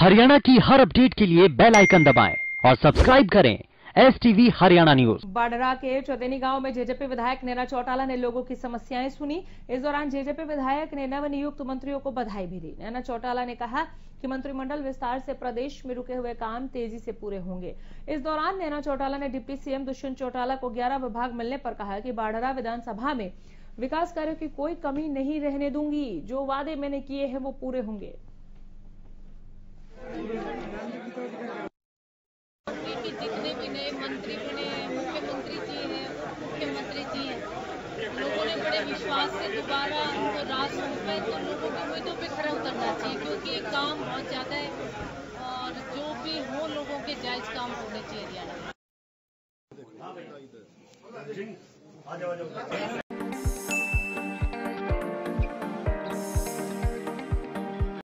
हरियाणा की हर अपडेट के लिए बेल आइकन दबाएँ और सब्सक्राइब करें S TV Haryana news Badhra के चौदेनी गाँव में जेजेपी विधायक नैना चौटाला ने लोगों की समस्याएँ सुनी। इस दौरान जेजेपी विधायक ने नवनियुक्त मंत्रियों को बधाई भी दी। नैना चौटाला ने कहा कि मंत्रिमंडल विस्तार से प्रदेश में रुके हुए काम तेज़ी से पूरे होंगे। इस दौरान नैना चौटाला ने डिप्टी सीएम दुष्यंत चौटाला को 11 विभाग मिलने पर कहा कि बाडरा विधानसभा में विकास कार्यों की कोई कमी नहीं रहने दूँगी। जो वादे मैंने किए हैं वो पूरे होंगे कि नए मंत्री बने, मुख्यमंत्री जी हैं, मुख्यमंत्री जी हैं। लोगों ने बड़े विश्वास से दोबारा उनको राज सौंपा है तो लोगों की उम्मीदों पर खरा उतरना चाहिए, क्योंकि काम बहुत ज़्यादा है और जो भी हो लोगों के जायज़ काम होने चाहिए हरियाणा